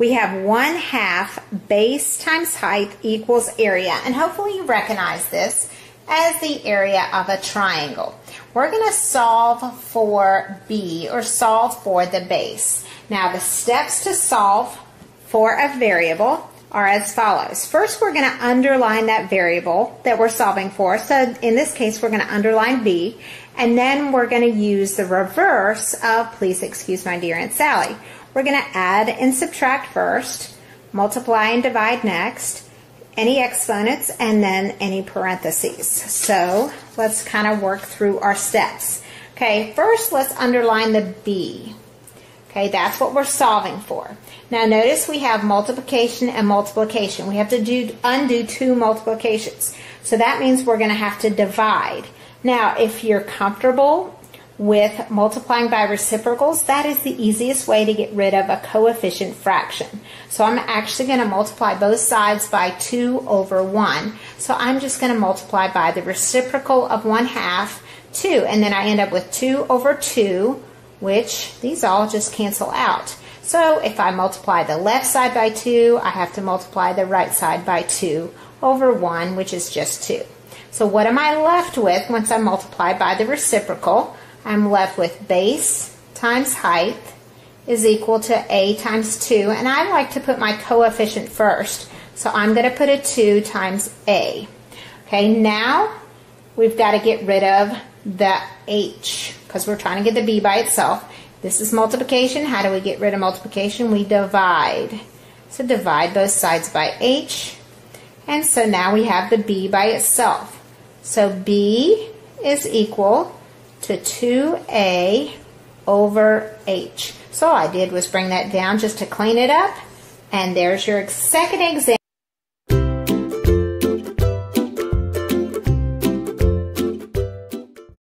we have 1 half base times height equals area. And hopefully you recognize this as the area of a triangle. We're going to solve for b, or solve for the base. Now the steps to solve for a variable are as follows. First, we're going to underline that variable that we're solving for. So in this case, we're going to underline b, and then we're going to use the reverse of please excuse my dear Aunt Sally. We're going to add and subtract first, multiply and divide next, any exponents, and then any parentheses. So let's kind of work through our steps. Okay, first let's underline the b. Okay, that's what we're solving for. Now notice we have multiplication and multiplication. We have to do undo two multiplications. So that means we're going to have to divide. Now if you're comfortable with multiplying by reciprocals, that is the easiest way to get rid of a coefficient fraction. So I'm actually going to multiply both sides by 2 over 1. So I'm just going to multiply by the reciprocal of 1 half, 2, and then I end up with 2 over 2 which these all just cancel out. So if I multiply the left side by 2, I have to multiply the right side by 2 over 1, which is just 2. So what am I left with once I multiply by the reciprocal? I'm left with base times height is equal to a times 2. And I like to put my coefficient first. So I'm going to put a 2 times a. Okay, now we've got to get rid of the h because we're trying to get the b by itself. This is multiplication. How do we get rid of multiplication? We divide. So divide both sides by h. And so now we have the b by itself. So b is equal to 2a over h. So all I did was bring that down just to clean it up. And there's your second example.